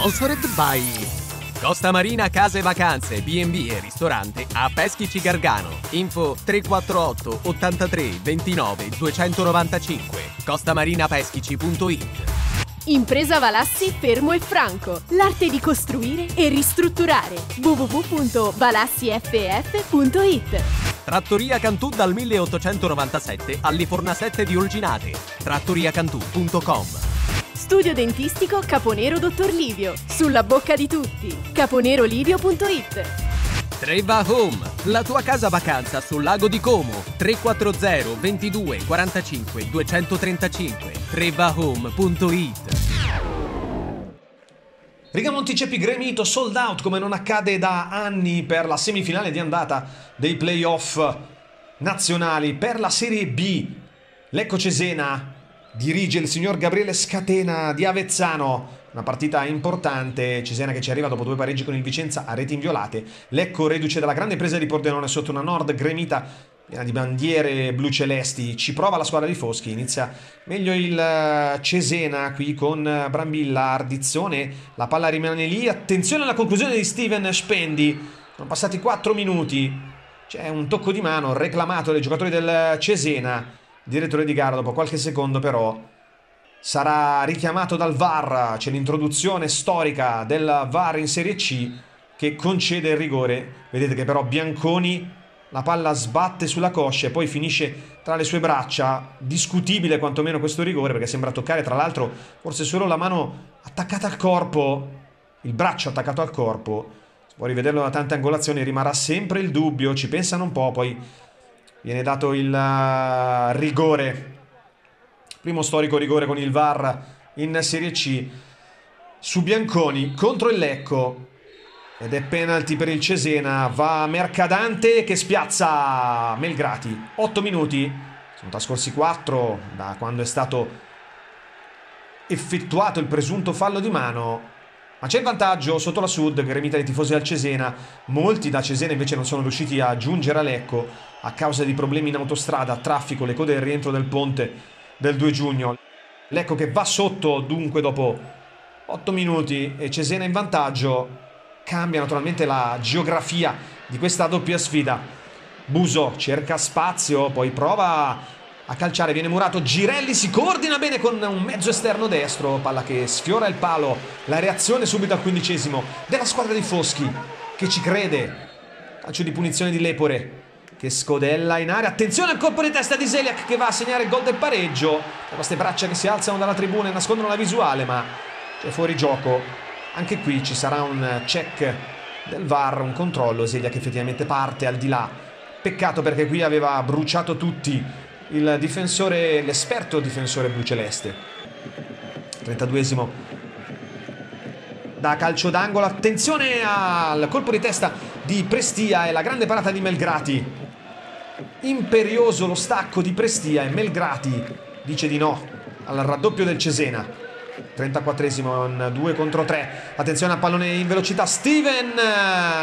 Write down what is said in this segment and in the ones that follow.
Sponsored by Costa Marina Case Vacanze, B&B e ristorante a Peschici Gargano. Info 348 83 29 295 costamarinapeschici.it Impresa Valassi Fermo e Franco. L'arte di costruire e ristrutturare. www.valassiff.it Trattoria Cantù dal 1897 all'Iforna 7 di Olginate. trattoriacantù.com Studio dentistico Caponero Dottor Livio. Sulla bocca di tutti. caponerolivio.it Treva Home, la tua casa vacanza sul lago di Como. 340 22 45 235 trevahome.it Riga Monticepi Gremito sold out come non accade da anni per la semifinale di andata dei playoff nazionali per la Serie B. Lecco Cesena dirige il signor Gabriele Scatena di Avezzano. Una partita importante, Cesena che ci arriva dopo due pareggi con il Vicenza a reti inviolate. Lecco reduce dalla grande presa di Pordenone sotto una Nord gremita piena di bandiere blu-celesti. Ci prova la squadra di Foschi, inizia meglio il eh, Cesena qui con eh, Brambilla, Ardizzone, la palla rimane lì. Attenzione alla conclusione di Steven Spendi. Sono passati 4 minuti. C'è un tocco di mano reclamato dai giocatori del Cesena. Direttore di gara dopo qualche secondo però sarà richiamato dal VAR. C'è l'introduzione storica del VAR in Serie C che concede il rigore. Vedete che però Bianconi la palla sbatte sulla coscia e poi finisce tra le sue braccia. Discutibile quantomeno questo rigore perché sembra toccare tra l'altro forse solo la mano attaccata al corpo, il braccio attaccato al corpo. Si può rivederlo da tante angolazioni, rimarrà sempre il dubbio, ci pensano un po', poi viene dato il uh, rigore. Primo storico rigore con il VAR in Serie C su Bianconi contro il Lecco. Ed è penalty per il Cesena. Va Mercadante che spiazza Melgrati. 8 minuti. Sono trascorsi 4 da quando è stato effettuato il presunto fallo di mano. Ma c'è il vantaggio sotto la Sud, gremita dei tifosi al Cesena. Molti da Cesena invece non sono riusciti a giungere a Lecco a causa di problemi in autostrada, traffico, le code del rientro del ponte del 2 giugno. Lecco che va sotto dunque dopo 8 minuti e Cesena in vantaggio. Cambia naturalmente la geografia di questa doppia sfida. Buso cerca spazio, poi prova a calciare, viene murato. Girelli si coordina bene con un mezzo esterno destro, palla che sfiora il palo. La reazione subito al quindicesimo della squadra di Foschi che ci crede. Calcio di punizione di Lepore che scodella in aria. Attenzione al colpo di testa di Zeliak che va a segnare il gol del pareggio. Queste braccia che si alzano dalla tribuna e nascondono la visuale, ma c'è fuori gioco. Anche qui ci sarà un check del VAR, un controllo. Zeliak effettivamente parte al di là. Peccato perché qui aveva bruciato tutti il difensore, l'esperto difensore bluceleste. 32esimo da calcio d'angolo. Attenzione al colpo di testa di Prestia e la grande parata di Melgrati. Imperioso lo stacco di Prestia e Melgrati dice di no al raddoppio del Cesena. 34esimo, un 2 contro 3. Attenzione al pallone in velocità. Steven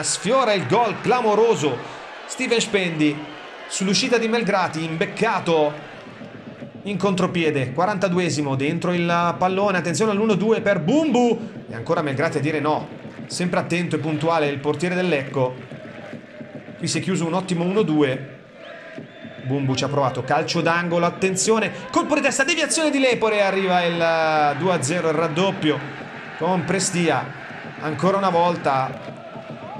sfiora il gol clamoroso. Steven Spendi sull'uscita di Melgrati, imbeccato in contropiede, 42esimo dentro il pallone, attenzione all'1-2 per Bumbu. E ancora Melgrati a dire no, sempre attento e puntuale il portiere del Lecco, qui si è chiuso un ottimo 1-2, Bumbu ci ha provato, calcio d'angolo, attenzione, colpo di testa, deviazione di Lepore, arriva il 2-0, il raddoppio con Prestia, ancora una volta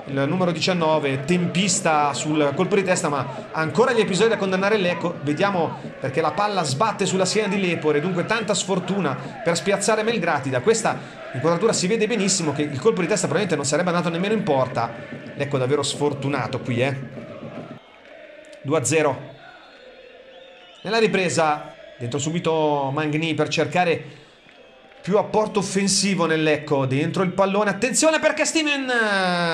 il numero 19, tempista sul colpo di testa, ma ancora gli episodi da condannare l'Ecco. Vediamo perché la palla sbatte sulla schiena di Lepore, dunque tanta sfortuna per spiazzare Melgrati. Da questa inquadratura si vede benissimo che il colpo di testa probabilmente non sarebbe andato nemmeno in porta. Lecco davvero sfortunato qui, eh. 2-0. Nella ripresa, dentro subito Mangni per cercare più apporto offensivo nell'ecco dentro il pallone. Attenzione perché Steven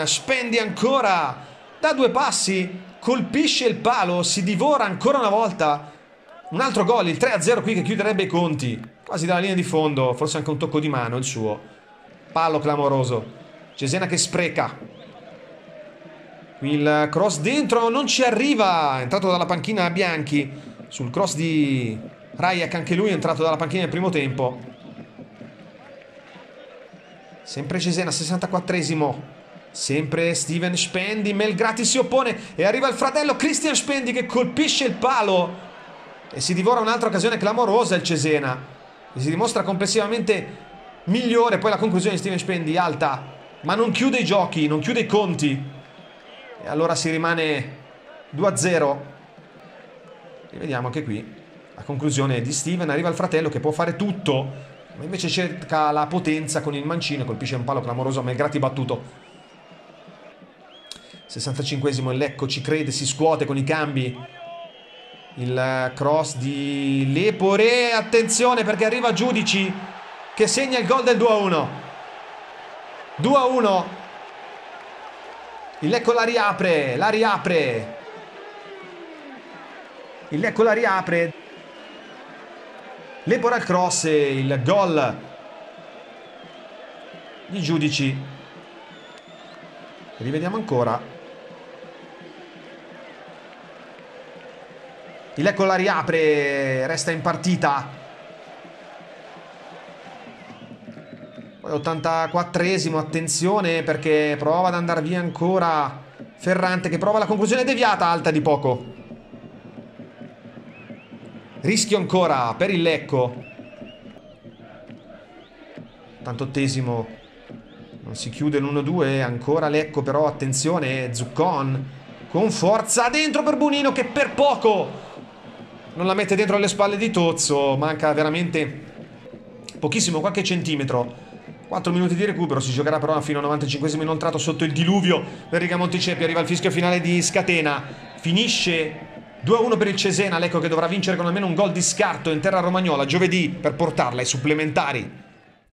spendi ancora da due passi colpisce il palo si divora ancora una volta. Un altro gol il 3-0 qui che chiuderebbe i conti quasi dalla linea di fondo forse anche un tocco di mano il suo. Palo clamoroso. Cesena che spreca. Qui il cross dentro non ci arriva è entrato dalla panchina Bianchi. Sul cross di Rajak anche lui è entrato dalla panchina nel primo tempo Sempre Cesena, 64esimo. Sempre Steven Spendi. Melgrati si oppone e arriva il fratello Christian Spendi che colpisce il palo. E si divora un'altra occasione clamorosa il Cesena. E si dimostra complessivamente migliore. Poi la conclusione di Steven Spendi alta. Ma non chiude i giochi, non chiude i conti. E allora si rimane 2-0. E vediamo anche qui la conclusione di Steven. Arriva il fratello che può fare tutto ma invece cerca la potenza con il mancino colpisce un palo clamoroso a Melgrati battuto. 65esimo il Lecco ci crede, si scuote con i cambi. Il cross di Lepore attenzione perché arriva Giudici che segna il gol del 2-1 2-1 il Lecco la riapre la riapre. Il Lecco la riapre Lepore al cross e il gol di Giudici. Rivediamo ancora. Il Lecco la riapre, resta in partita. Poi 84esimo, attenzione perché prova ad andare via ancora Ferrante che prova la conclusione deviata alta di poco. Rischio ancora per il Lecco. 88esimo. Non si chiude l'1-2. Ancora Lecco però attenzione. Zuccon. Con forza dentro per Bunino che per poco non la mette dentro alle spalle di Tozzo. Manca veramente pochissimo, qualche centimetro. 4 minuti di recupero, si giocherà però fino al 95esimo inoltrato sotto il diluvio per Riga Monticepi, arriva il fischio finale di Scatena, finisce 2-1 per il Cesena, Lecco che dovrà vincere con almeno un gol di scarto in terra romagnola giovedì per portarla ai supplementari.